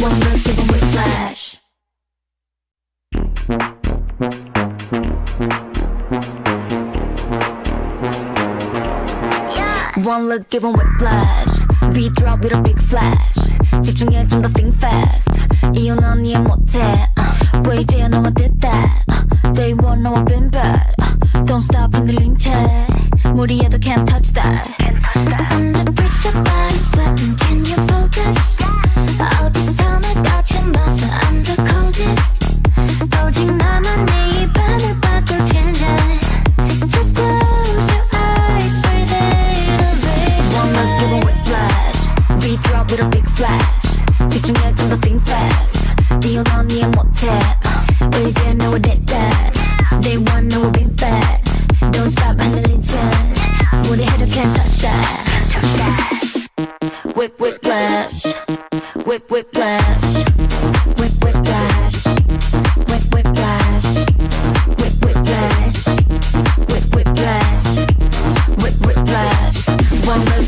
One look, give 'em whiplash. One look, give 'em whiplash. Beat drop with a big flash. 집중해 좀 더 think fast. 이유는 넌 이해 못해. Uh, 왜 이제야 너와 did that? Uh, day one 너와 been bad. Uh, don't stop 흔들린 채. 무리해도 can't touch that. 집중해 좀 더 think fast. 이유는 넌 이해 못해. Uh, 왜 이제야 너와 did that? Day one 너와 been bad. Don't stop 흔들린 채. 무리해도 can't touch that. Whip whiplash. Whip whiplash. Whip whiplash. Whip whiplash. Whip whiplash. Whip whiplash. Whip whiplash. One look, give 'em whiplash.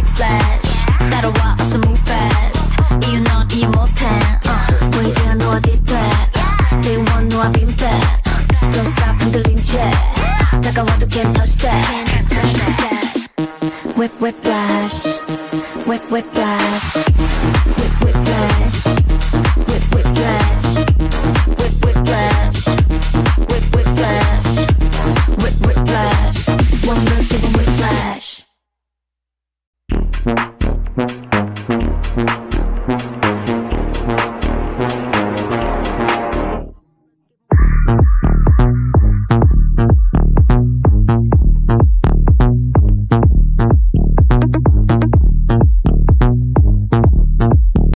whip whip flash whip whip flash whip